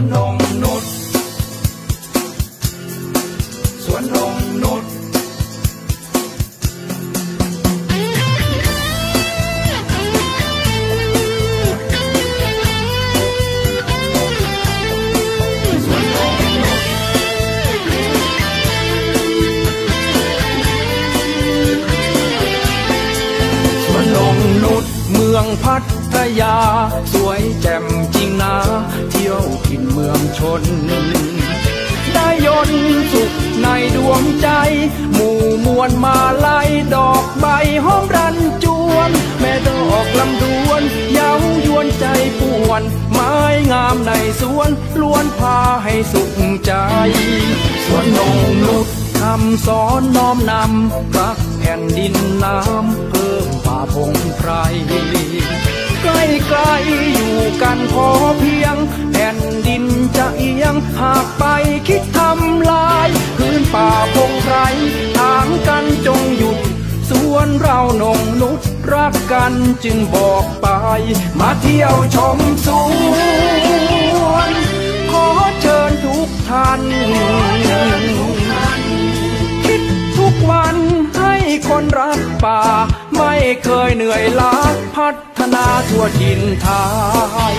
วนนงนุชสวนนงนุชสวนนงนุชสวนนงนุชเมืองพัท ยา สวยแจ่มจริงนะ เที่ยวกินเมืองชน ได้ยนสุขในดวงใจ หมู่มวลมาไล่ดอกใบหอมรันจวน แม่ดอกลำดวนเย้ายวนใจป่วน ไม้งามในสวนล้วนพาให้สุขใจ สวนนงนุชคำสอนน้อมนำรักแผ่นดินน้ำเพิ่มป่าพงไพร ใกล้ใกล้ๆอยู่กันพอเพียง แผ่นดินจะเอียง หากไปคิดทำลายพื้นป่าพงไพรทางกันจงหยุด ส่วนเรานงนุษรักกันจึงบอกไป มาเที่ยวชมสวน ขอเชิญทุกท่าน คนรักป่า ไม่เคยเหนื่อยล้าพัฒนาทั่วถิ่นไทย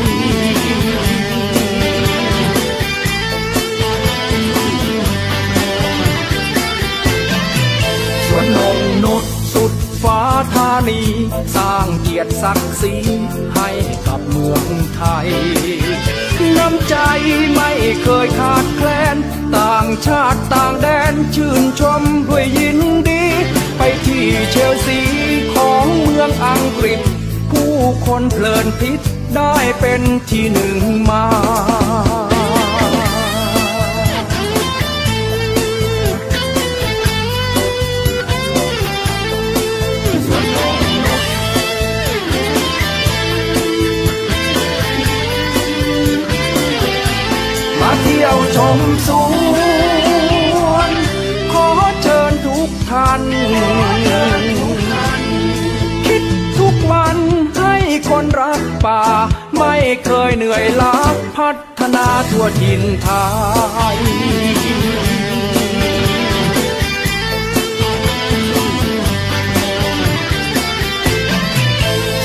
สวนนงนุษสุดฟ้าธานี สร้างเกียรติศักดิ์ศรีให้กับเมืองไทย น้ำใจไม่เคยขาดแคลน ต่างชาติต่างแดนชื่นชม เชลซีของเมืองอังกฤษ ผู้คนเพลินพลิดได้เป็นที่หนึ่งมามาที่ยวชมสวน ขอเชิญทุกท่าน คนรักป่า ไม่เคยเหนื่อยล้าพัฒนาทั่วถิ่นไทย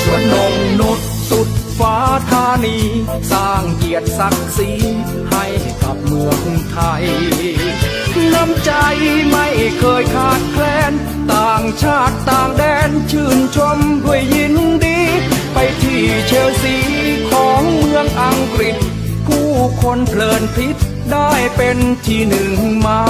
สวนนงนุษสุดฟ้าธานี สร้างเกียรติศักดิ์ศรีให้กับเมืองไทย น้ำใจไม่เคยขาดแคลน ต่างชาติต่างแดนชื่น ฤษผู้คนเพลินพิษได้เป็นที่หนึ่งมา